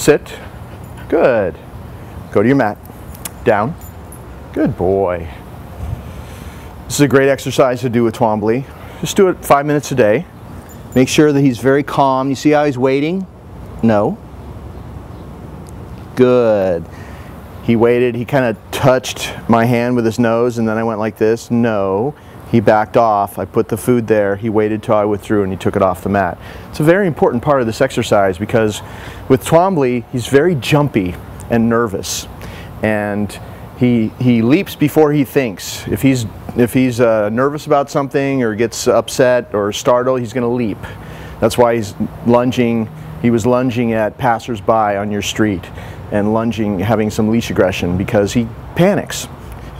Sit. Good. Go to your mat. Down. Good boy. This is a great exercise to do with Twombly. Just do it five minutes a day. Make sure that he's very calm. You see how he's waiting? No. Good. He waited, he kind of touched my hand with his nose and then I went like this. No. He backed off. I put the food there. He waited till I withdrew and he took it off the mat. It's a very important part of this exercise because with Twombly, he's very jumpy and nervous. And he, he leaps before he thinks. If he's, if he's uh, nervous about something or gets upset or startled, he's going to leap. That's why he's lunging. He was lunging at passersby on your street and lunging, having some leash aggression because he panics.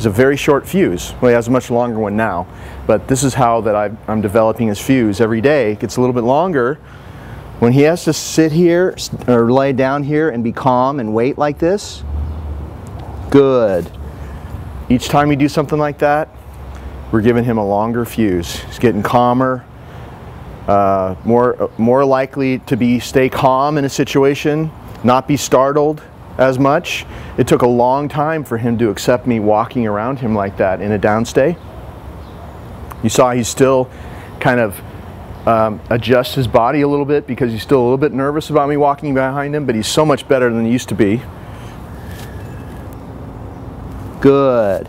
He's a very short fuse. Well, he has a much longer one now, but this is how that i am developing his fuse every day. It gets a little bit longer. When he has to sit here or lay down here and be calm and wait like this, good. Each time we do something like that, we're giving him a longer fuse. He's getting calmer, uh, more, more likely to be stay calm in a situation, not be startled, as much. It took a long time for him to accept me walking around him like that in a downstay. You saw he's still kind of um, adjust his body a little bit because he's still a little bit nervous about me walking behind him, but he's so much better than he used to be. Good.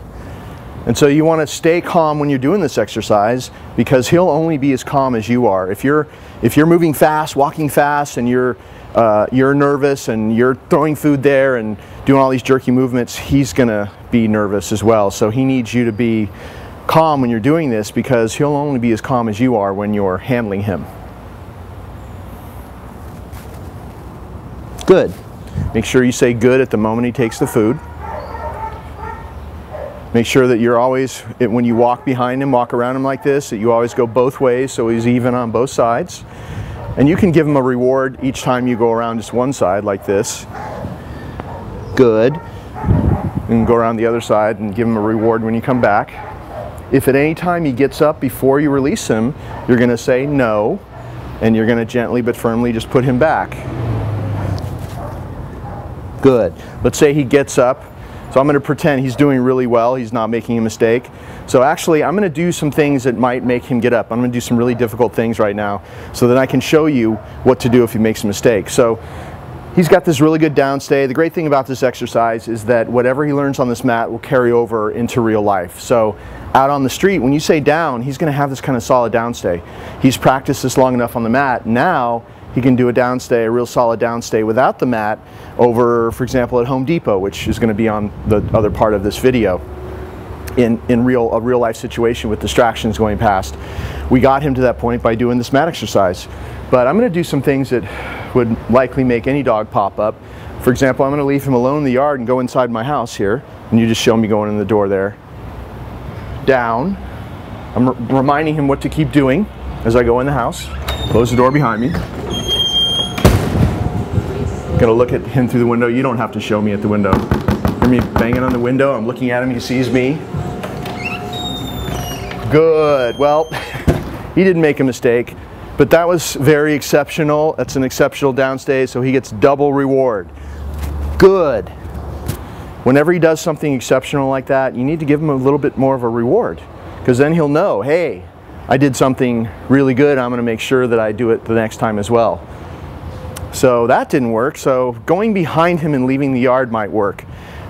And so you want to stay calm when you're doing this exercise because he'll only be as calm as you are. If you're if you're moving fast, walking fast, and you're uh, you're nervous and you're throwing food there and doing all these jerky movements, he's going to be nervous as well. So he needs you to be calm when you're doing this because he'll only be as calm as you are when you're handling him. Good. Make sure you say good at the moment he takes the food. Make sure that you're always, when you walk behind him, walk around him like this, that you always go both ways so he's even on both sides. And you can give them a reward each time you go around just one side like this. Good. And go around the other side and give him a reward when you come back. If at any time he gets up before you release him, you're going to say no, and you're going to gently but firmly just put him back. Good. Let's say he gets up so I'm going to pretend he's doing really well, he's not making a mistake. So actually I'm going to do some things that might make him get up. I'm going to do some really difficult things right now so that I can show you what to do if he makes a mistake. So he's got this really good downstay. The great thing about this exercise is that whatever he learns on this mat will carry over into real life. So out on the street, when you say down, he's going to have this kind of solid downstay. He's practiced this long enough on the mat. Now he can do a downstay, a real solid downstay without the mat over, for example, at Home Depot, which is going to be on the other part of this video. In, in real, a real life situation with distractions going past. We got him to that point by doing this mat exercise. But I'm going to do some things that would likely make any dog pop up. For example, I'm going to leave him alone in the yard and go inside my house here. And you just show me going in the door there. Down. I'm reminding him what to keep doing as I go in the house. Close the door behind me. Gonna look at him through the window. You don't have to show me at the window. Hear me banging on the window. I'm looking at him. He sees me. Good. Well, he didn't make a mistake, but that was very exceptional. That's an exceptional downstay, so he gets double reward. Good. Whenever he does something exceptional like that, you need to give him a little bit more of a reward because then he'll know, hey, I did something really good. I'm going to make sure that I do it the next time as well. So that didn't work. So going behind him and leaving the yard might work.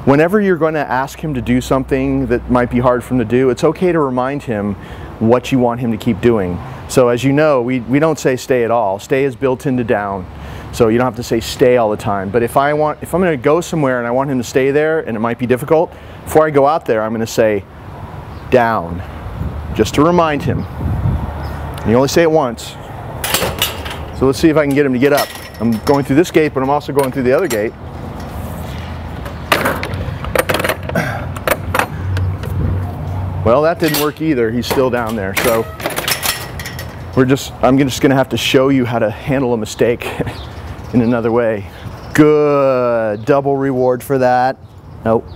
Whenever you're going to ask him to do something that might be hard for him to do, it's okay to remind him what you want him to keep doing. So as you know, we, we don't say stay at all. Stay is built into down. So you don't have to say stay all the time. But if I want, if I'm going to go somewhere and I want him to stay there and it might be difficult, before I go out there, I'm going to say down, just to remind him. You only say it once. So let's see if I can get him to get up. I'm going through this gate, but I'm also going through the other gate. Well, that didn't work either. He's still down there. So we're just, I'm just gonna have to show you how to handle a mistake in another way. Good, double reward for that. Nope.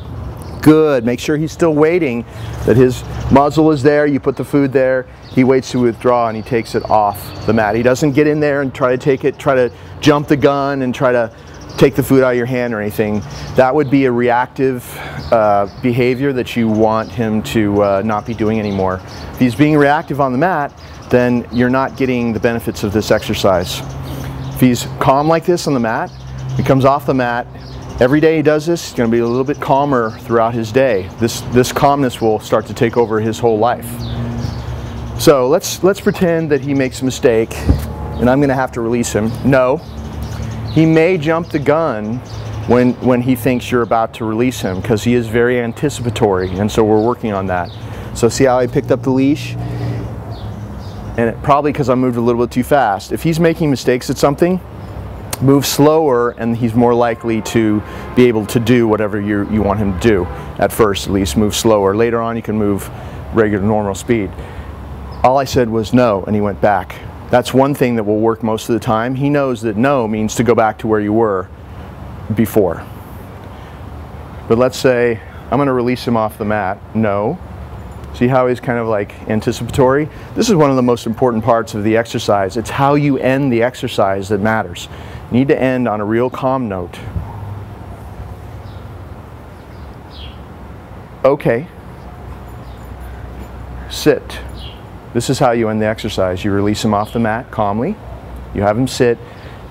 Good, make sure he's still waiting, that his muzzle is there, you put the food there, he waits to withdraw and he takes it off the mat. He doesn't get in there and try to take it, try to jump the gun and try to take the food out of your hand or anything, that would be a reactive uh, behavior that you want him to uh, not be doing anymore. If he's being reactive on the mat, then you're not getting the benefits of this exercise. If he's calm like this on the mat, he comes off the mat, every day he does this, he's going to be a little bit calmer throughout his day. This, this calmness will start to take over his whole life. So let's, let's pretend that he makes a mistake and I'm going to have to release him. No, he may jump the gun when, when he thinks you're about to release him because he is very anticipatory and so we're working on that. So see how I picked up the leash? And it, probably because I moved a little bit too fast. If he's making mistakes at something, move slower and he's more likely to be able to do whatever you, you want him to do. At first at least, move slower. Later on you can move regular normal speed. All I said was no and he went back. That's one thing that will work most of the time. He knows that no means to go back to where you were before. But let's say I'm going to release him off the mat. No. See how he's kind of like anticipatory? This is one of the most important parts of the exercise. It's how you end the exercise that matters. You need to end on a real calm note. Okay. Sit. This is how you end the exercise. You release him off the mat calmly. You have him sit.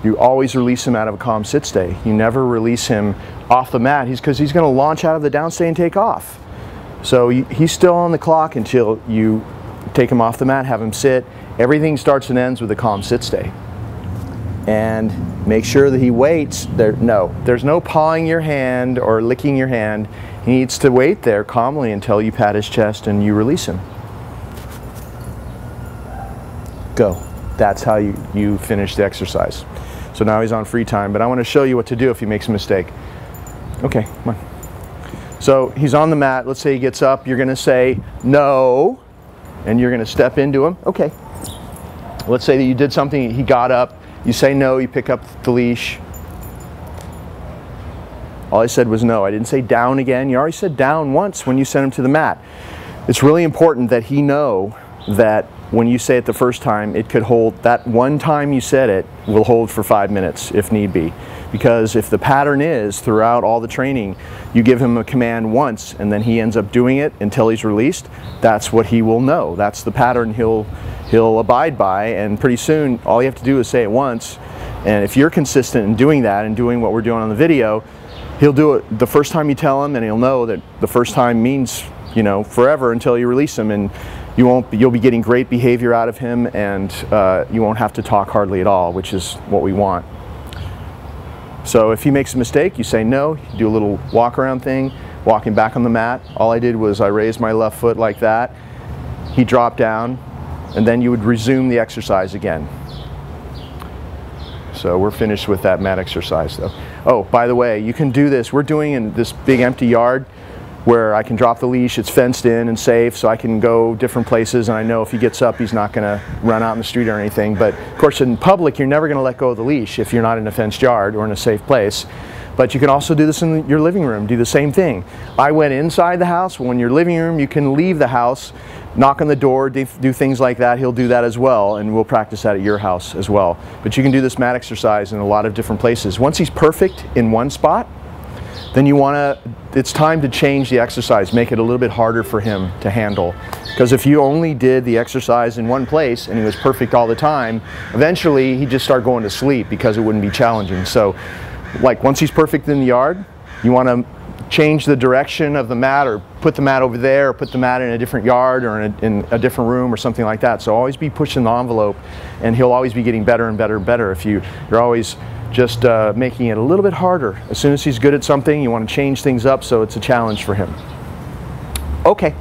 You always release him out of a calm sit stay. You never release him off the mat He's because he's going to launch out of the down stay and take off. So he's still on the clock until you take him off the mat, have him sit. Everything starts and ends with a calm sit stay. And make sure that he waits. There, no, there's no pawing your hand or licking your hand. He needs to wait there calmly until you pat his chest and you release him. Go. That's how you, you finish the exercise. So now he's on free time, but I want to show you what to do if he makes a mistake. Okay, come on. So he's on the mat. Let's say he gets up. You're going to say no, and you're going to step into him. Okay. Let's say that you did something, he got up. You say no, you pick up the leash. All I said was no. I didn't say down again. You already said down once when you sent him to the mat. It's really important that he know that when you say it the first time, it could hold, that one time you said it will hold for five minutes if need be. Because if the pattern is throughout all the training, you give him a command once and then he ends up doing it until he's released, that's what he will know. That's the pattern he'll, he'll abide by and pretty soon all you have to do is say it once. And if you're consistent in doing that and doing what we're doing on the video, he'll do it the first time you tell him and he'll know that the first time means, you know, forever until you release him. And you won't you'll be getting great behavior out of him and uh, you won't have to talk hardly at all which is what we want. So if he makes a mistake you say no you do a little walk around thing walking back on the mat. All I did was I raised my left foot like that. He dropped down and then you would resume the exercise again. So we're finished with that mat exercise though. Oh by the way you can do this. We're doing in this big empty yard where I can drop the leash, it's fenced in and safe, so I can go different places, and I know if he gets up, he's not going to run out in the street or anything. But of course, in public, you're never going to let go of the leash if you're not in a fenced yard or in a safe place. But you can also do this in your living room, do the same thing. I went inside the house. When you're living room, you can leave the house, knock on the door, do, do things like that. He'll do that as well, and we'll practice that at your house as well. But you can do this mat exercise in a lot of different places. Once he's perfect in one spot, then you want to, it's time to change the exercise, make it a little bit harder for him to handle. Because if you only did the exercise in one place and he was perfect all the time, eventually he'd just start going to sleep because it wouldn't be challenging. So like once he's perfect in the yard, you want to change the direction of the mat or put the mat over there or put the mat in a different yard or in a, in a, different room or something like that. So always be pushing the envelope and he'll always be getting better and better and better if you, you're always just uh, making it a little bit harder. As soon as he's good at something, you want to change things up so it's a challenge for him. Okay.